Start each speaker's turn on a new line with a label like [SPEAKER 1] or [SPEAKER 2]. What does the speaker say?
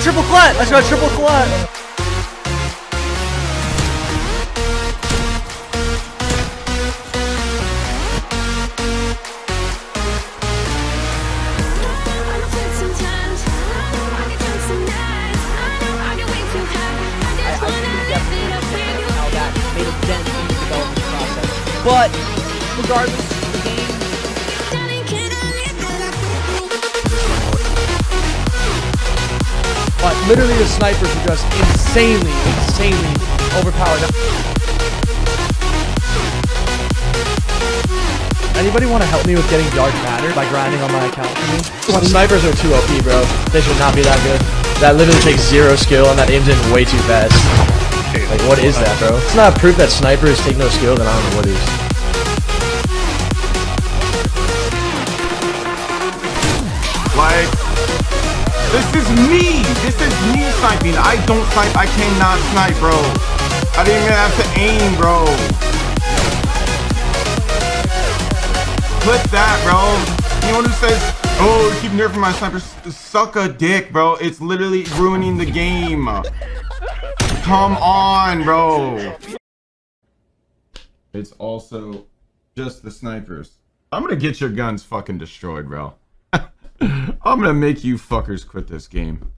[SPEAKER 1] triple clut. Let's go triple
[SPEAKER 2] process. But regardless, the game
[SPEAKER 1] literally the snipers are just insanely, insanely overpowered. Anybody want to help me with getting Dark Matter by grinding on my account for me? The snipers are too OP, bro. They should not be that good. That literally takes zero skill and that aims in way too fast. Like, what is that, bro? It's not proof that snipers take no skill, then I don't know what is.
[SPEAKER 3] This is me. This is me sniping. I don't snipe. I cannot snipe, bro. I didn't even have to aim, bro. Clip that, bro. Anyone who says, oh, keep nerfing my snipers, suck a dick, bro. It's literally ruining the game. Come on, bro. It's also just the snipers. I'm gonna get your guns fucking destroyed, bro. I'm gonna make you fuckers quit this game.